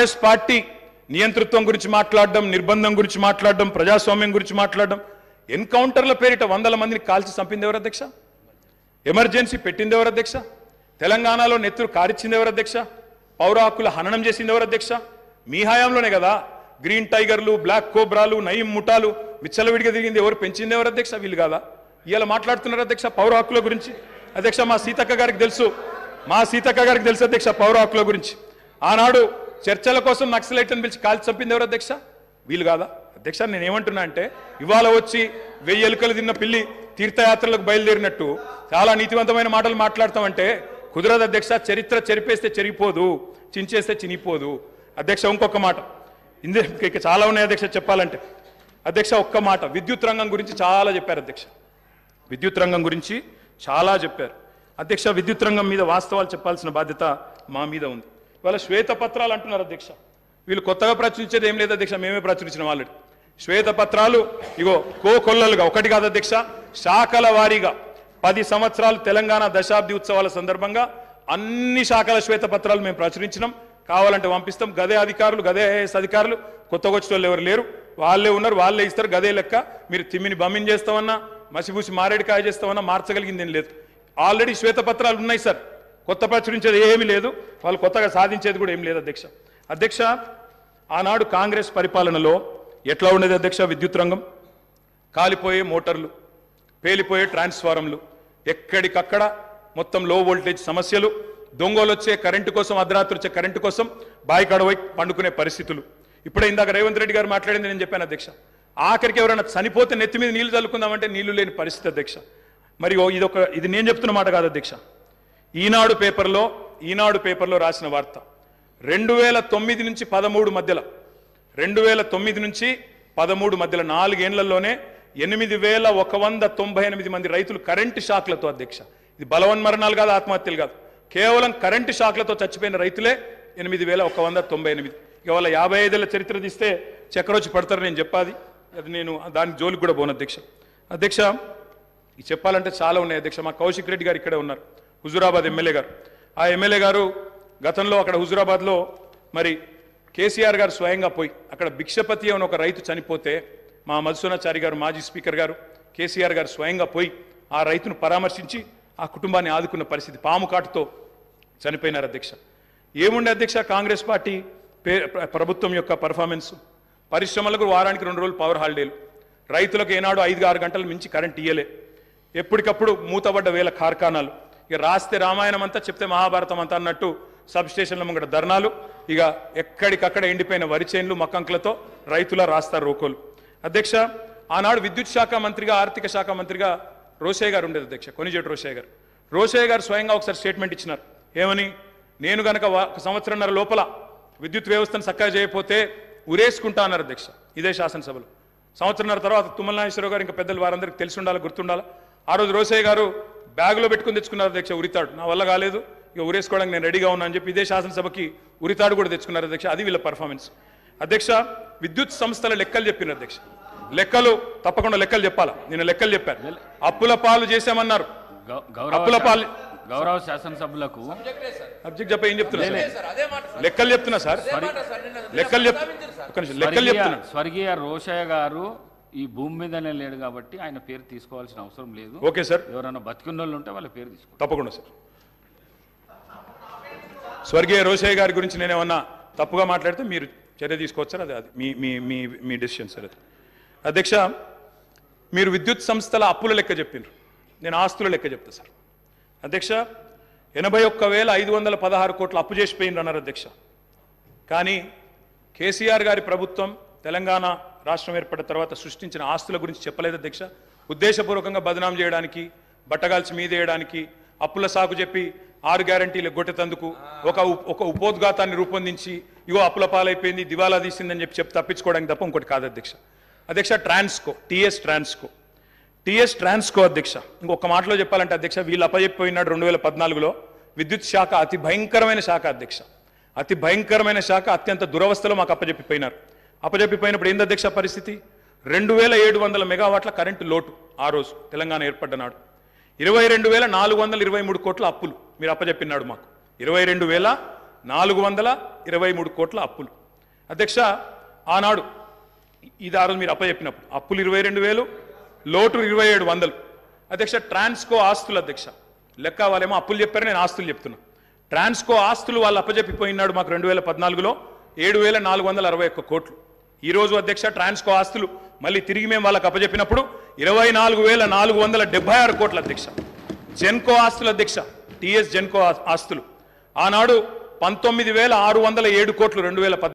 Congress party నియంతృత్వం గురించి మాట్లాడడం నిర్బంధం గురించి మాట్లాడడం ప్రజాస్వామ్యం గురించి మాట్లాడడం ఎన్కౌంటర్ల పేరిట వందల మందిని కాల్చి చంపింది ఎవరు అధ్యక్ష? ఎమర్జెన్సీ పెట్టింది ఎవరు అధ్యక్ష? తెలంగాణలో నెత్తురు కారిచ్చింది ఎవరు అధ్యక్ష? పౌర హక్కుల హననం చేసింది ఎవరు అధ్యక్ష? మీ హయాంలోనే కదా. గ్రీన్ టైగర్లు బ్లాక్ కోబ్రాలు నయీం ముఠాలు విచ్చలవిడిగా తిరిగింది ఎవరు? పెంచింది ఎవరు అధ్యక్ష? వీళ్ళు కాదా? ఇవాళ మాట్లాడుతున్నారు అధ్యక్ష పౌర హక్కుల గురించి. అధ్యక్ష మా సీతక్క గారికి తెలుసు. మా సీతక్క గారికి తెలుసు అధ్యక్ష పౌర హక్కుల గురించి. ఆనాడు చర్చల కోసం నక్సలైట్లను పిలిచి కాల్చి చంపింది ఎవరు అధ్యక్ష? వీలు కాదా? అధ్యక్ష నేను ఏమంటున్నా అంటే ఇవాళ వచ్చి వెయ్యి ఎలుకలు తిన్న పిల్లి తీర్థయాత్రలకు బయలుదేరినట్టు చాలా నీతివంతమైన మాటలు మాట్లాడతామంటే కుదరదు అధ్యక్ష చరిత్ర చెరిపేస్తే చెరిగిపోదు చించేస్తే చినిపోదు అధ్యక్ష ఇంకొక మాట. ఇందే ఇక చాలా ఉన్నాయి అధ్యక్ష చెప్పాలంటే. అధ్యక్ష ఒక్క మాట. విద్యుత్ రంగం గురించి చాలా చెప్పారు అధ్యక్ష. విద్యుత్ రంగం గురించి చాలా చెప్పారు. అధ్యక్ష విద్యుత్ రంగం మీద వాస్తవాలు చెప్పాల్సిన బాధ్యత మా మీద ఉంది. ఇవాళ శ్వేతపత్రాలు అంటున్నారు అధ్యక్ష. వీళ్ళు కొత్తగా ప్రచురించేది ఏం లేదు అధ్యక్ష మేమే ప్రచురించిన ఆల్రెడీ. శ్వేతపత్రాలు ఇగో కో కొల్లలుగా ఒకటి కాదు అధ్యక్ష శాఖల వారీగా పది సంవత్సరాలు తెలంగాణ దశాబ్ది ఉత్సవాల సందర్భంగా అన్ని శాఖల శ్వేతపత్రాలు మేము ప్రచురించినాం. కావాలంటే పంపిస్తాం. గదే అధికారులు గదే ఐఏఎస్ అధికారులు కొత్తగా వచ్చిన వాళ్ళు ఎవరు లేరు. వాళ్ళే ఉన్నారు వాళ్ళే ఇస్తారు. గదే లెక్క మీరు తిమ్మిని బమ్మిని చేస్తామన్నా మసిబూసి మారేడికాయ చేస్తామన్నా మార్చగలిగింది ఏం లేదు. ఆల్రెడీ శ్వేతపత్రాలు ఉన్నాయి సార్. కొత్త ప్రచురించేది ఏమీ లేదు. వాళ్ళు కొత్తగా సాధించేది కూడా ఏం లేదు అధ్యక్ష. అధ్యక్ష ఆనాడు కాంగ్రెస్ పరిపాలనలో ఎట్లా ఉండేది అధ్యక్ష విద్యుత్ రంగం? కాలిపోయే మోటార్లు పేలిపోయే ట్రాన్స్ఫారంలు ఎక్కడికక్కడ మొత్తం లో వోల్టేజ్ సమస్యలు దొంగలు వచ్చే కరెంటు కోసం అర్ధరాత్రి వచ్చే కరెంటు కోసం బాయికడవై పండుకునే పరిస్థితులు. ఇప్పుడే ఇందాక రేవంత్ రెడ్డి గారు మాట్లాడింది నేను చెప్పాను అధ్యక్ష. ఆఖరికి ఎవరైనా చనిపోతే నెత్తి మీద నీళ్ళు చల్లుకుందామంటే నీళ్ళు లేని పరిస్థితి అధ్యక్ష. మరి ఇది ఇదొక ఇది నేను చెప్తున్న మాట కాదు అధ్యక్ష. ఈనాడు పేపర్లో ఈనాడు పేపర్లో రాసిన వార్త. రెండు వేల తొమ్మిది నుంచి పదమూడు మధ్యలో. రెండు వేల తొమ్మిది నుంచి పదమూడు మధ్యలో నాలుగేళ్ళలోనే ఎనిమిది వేల ఒక వంద తొంభై ఎనిమిది మంది రైతులు కరెంటు షాక్లతో అధ్యక్ష. ఇది బలవన్మరణాలు కాదు ఆత్మహత్యలు కాదు. కేవలం కరెంటు షాక్లతో చచ్చిపోయిన రైతులే ఎనిమిది వేల ఒక వంద తొంభై ఎనిమిది. ఇవాళ యాభై ఐదేళ్ళ చరిత్ర తీస్తే చక్రవచ్చి పడతారు నేను చెప్పాది అది నేను దానికి జోలికి కూడా పోను అధ్యక్ష. అధ్యక్ష చెప్పాలంటే చాలా ఉన్నాయి అధ్యక్ష. మా కౌశిక్ రెడ్డి గారు ఇక్కడే ఉన్నారు. హుజురాబాద్ ఎమ్మెల్యే గారు. ఆ ఎమ్మెల్యే గారు గతంలో అక్కడ హుజురాబాద్లో మరి కేసీఆర్ గారు స్వయంగా పోయి అక్కడ భిక్షపతి అని ఒక రైతు చనిపోతే మా మధుసూనాచారి గారు మాజీ స్పీకర్ గారు కేసీఆర్ గారు స్వయంగా పోయి ఆ రైతును పరామర్శించి ఆ కుటుంబాన్ని ఆదుకున్న పరిస్థితి పాము కాటుతో చనిపోయినారు అధ్యక్ష. ఏముండే అధ్యక్ష కాంగ్రెస్ పార్టీ పే ప్రభుత్వం యొక్క పర్ఫార్మెన్స్? పరిశ్రమలకు వారానికి రెండు రోజులు పవర్ హాలిడేలు. రైతులకు ఏనాడు ఐదు ఆరు గంటల మించి కరెంట్ ఇయ్యలే. ఎప్పటికప్పుడు మూతబడ్డ వేల కార్ఖానాలు. ఇక రాస్తే రామాయణం అంతా చెప్తే మహాభారతం అంతా అన్నట్టు సబ్ స్టేషన్ల ముంగట ధర్నాలు. ఇక ఎక్కడికక్కడ ఎండిపోయిన వరి చేన్లు మక్కంకులతో రైతుల రాస్తారు రోకోలు. అధ్యక్ష ఆనాడు విద్యుత్ శాఖ మంత్రిగా ఆర్థిక శాఖ మంత్రిగా రోషయ్య గారు ఉండేది అధ్యక్ష కొనిజేటి రోషయ్య గారు. రోషయ్య గారు స్వయంగా ఒకసారి స్టేట్మెంట్ ఇచ్చినారు. ఏమని? నేను గనక ఒక సంవత్సరంన్నర లోపల విద్యుత్ వ్యవస్థను చక్కగా చేయకపోతే ఉరేసుకుంటా అన్నారు అధ్యక్ష ఇదే శాసనసభలో. సంవత్సరంన్నర తర్వాత తుమ్మల నాగేశ్వరరావు గారు ఇంకా పెద్దలు వారందరికీ తెలిసి ఉండాలి గుర్తుండాలి? ఆ రోజు రోసయ్య గారు బ్యాగులో పెట్టుకుని తెచ్చుకున్నారు అధ్యక్ష ఉరితాడు. నా వల్ల కాలేదు. ఇక ఉరేసుకోవడానికి నేను రెడీగా ఉన్నా అని చెప్పి ఇదే శాసనసభకి ఉరితాడు కూడా తెచ్చుకున్నారు అధ్యక్ష. అది వీళ్ళ పర్ఫార్మెన్స్ అధ్యక్ష విద్యుత్ సంస్థల లెక్కలు చెప్పిన అధ్యక్ష. లెక్కలు తప్పకుండా లెక్కలు చెప్పాలా? నేను లెక్కలు చెప్పాను అప్పుల పాలు చేశామన్నారు. అప్పుల గౌరవ పాలు గౌరవ శాసనసభ్యులకు అబ్జెక్ట్ చెప్ప ఏం చెప్తున్నా లెక్కలు చెప్తున్నా సార్. లెక్కలు చెప్తున్నా. స్వర్గీయ రోషయ్య గారు ఈ భూమి మీదనే లేడు కాబట్టి ఆయన పేరు తీసుకోవాల్సిన అవసరం లేదు. Okay sir. ఎవరైనా బతికున్న వాళ్ళు ఉంటే వాళ్ళ పేరు తీసుకో. తప్పకుండా సార్. స్వర్గీయ రోషయ్య గారి గురించి నేను ఏమన్నా తప్పుగా మాట్లాడితే మీరు చర్య తీసుకోవచ్చు సార్. అది అది మీ మీ మీ మీ డెసిషన్ సార్ అది. అధ్యక్ష మీరు విద్యుత్ సంస్థల అప్పుల లెక్క చెప్పిండ్రు నేను ఆస్తుల లెక్క చెప్తా సార్. అధ్యక్ష ఎనభై ఒక్క వేల ఐదు వందల పదహారు కోట్ల అప్పు చేసిపోయిండ్రు అన్నారు అధ్యక్ష. కానీ కేసీఆర్ గారి ప్రభుత్వం తెలంగాణ రాష్ట్రం ఏర్పడిన తర్వాత సృష్టించిన ఆస్తుల గురించి చెప్పలేదు అధ్యక్ష ఉద్దేశపూర్వకంగా బదనాం చేయడానికి బట్టగాల్చి మీదేయడానికి అప్పుల సాకు చెప్పి ఆరు గ్యారంటీలు గొట్టెతందుకు ఒక ఒక ఉపోద్ఘాతాన్ని రూపొందించి ఇగో అప్పుల పాలైపోయింది దివాలా తీసిందని చెప్పి చెప్పి తప్పించుకోవడానికి తప్ప ఇంకోటి కాదు అధ్యక్ష అధ్యక్ష ట్రాన్స్కో టీఎస్ ట్రాన్స్కో. టీఎస్ ట్రాన్స్కో అధ్యక్ష ఇంకొక మాటలో చెప్పాలంటే అధ్యక్ష వీళ్ళు అప్పజెప్పిపోయినాడు రెండు వేల పద్నాలుగులో విద్యుత్ శాఖ అతి భయంకరమైన శాఖ అధ్యక్ష. అతి భయంకరమైన శాఖ అత్యంత దురవస్థలో మాకు అప్పజెప్పిపోయినారు. అప్పచెప్పిపోయినప్పుడు ఏంది అధ్యక్ష పరిస్థితి? రెండు వేల ఏడు వందల మెగావాట్ల కరెంటు లోటు ఆ రోజు తెలంగాణ ఏర్పడ్డ నాడు ఇరవై రెండు వేల నాలుగు వందల ఇరవై మూడు కోట్ల అప్పులు మీరు అప్పచెప్పినాడు మాకు. ఇరవై రెండు వేల నాలుగు వందల ఇరవై మూడు కోట్ల అప్పులు. అధ్యక్ష ఆనాడు ఇది ఆ రోజు మీరు అప్పచెప్పినప్పుడు అప్పులు ఇరవై రెండు వేలు లోటు ఇరవై ఏడు వందలు. అధ్యక్ష ట్రాన్స్కో ఆస్తులు అధ్యక్ష. లెక్క వాళ్ళేమో అప్పులు చెప్పారు నేను ఆస్తులు చెప్తున్నా. ట్రాన్స్కో ఆస్తులు వాళ్ళు అప్పచెప్పిపోయినాడు మాకు రెండు వేల పద్నాలుగులో ఏడు వేల నాలుగు వందల అరవై ఒక్క కోట్లు. ఈ రోజు అధ్యక్ష ట్రాన్స్కో ఆస్తులు మళ్ళీ తిరిగి మేము వాళ్ళకి అప్పజెప్పినప్పుడు ఇరవై నాలుగు వేల నాలుగు వందల డెబ్బై ఆరు కోట్ల అధ్యక్ష. జెన్కో ఆస్తుల అధ్యక్ష టిఎస్ జెన్కో ఆస్తులు. ఆనాడు పంతొమ్మిది వేల ఆరు వందల ఏడు కోట్లు రెండు వేల